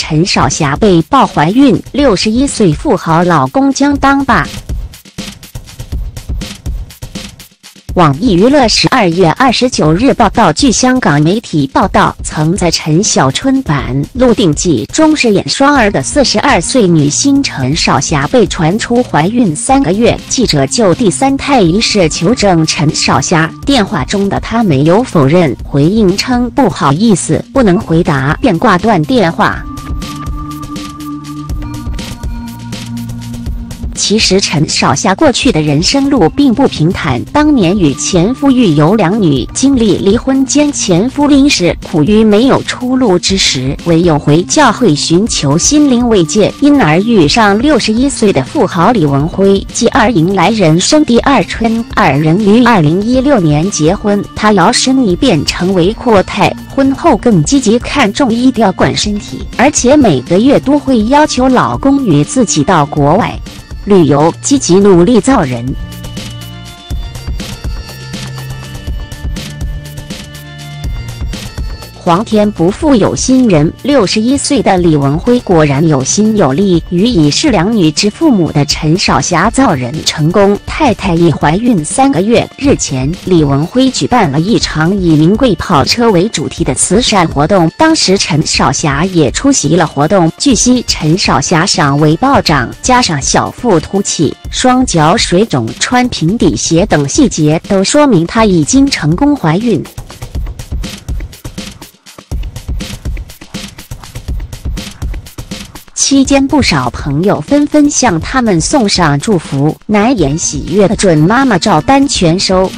陈少霞被曝怀孕，六十一岁富豪老公将当爸。网易娱乐十二月二十九日报道，据香港媒体报道，曾在陈小春版《鹿鼎记》中饰演双儿的四十二岁女星陈少霞被传出怀孕三个月。记者就第三胎一事求证陈少霞，电话中的她没有否认，回应称不好意思，不能回答，便挂断电话。其实陈少霞过去的人生路并不平坦，当年与前夫育有两女，经历离婚兼前夫离世，苦于没有出路之时，唯有回教会寻求心灵慰藉，因而遇上六十一岁的富豪李文辉，继而迎来人生第二春。二人于二零一六年结婚，他摇身一变成为阔太，婚后更积极看重医调管身体，而且每个月都会要求老公与自己到国外。旅游，积极努力造人。皇天不负有心人，六十一岁的李文辉果然有心有力，与已是两女之父母的陈少霞造人成功，太太已怀孕三个月。日前，李文辉举办了一场以名贵跑车为主题的慈善活动，当时陈少霞也出席了活动。据悉，陈少霞尚未暴涨，加上小腹凸起、双脚水肿、穿平底鞋等细节，都说明她已经成功怀孕。期间，不少朋友纷纷向他们送上祝福，难掩喜悦的准妈妈照单全收。